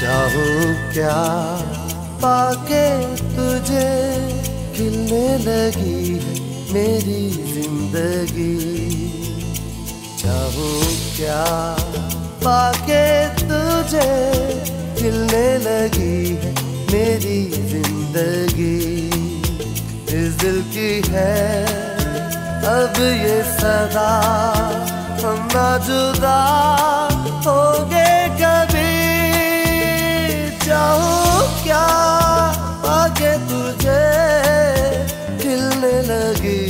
चाहूँ क्या? पाके तुझे खिलने लगी मेरी ज़िंदगी। चाहूँ क्या? पाके तुझे खिलने लगी मेरी ज़िंदगी। इस दिल की है अब ये सदा हम ना जुदा give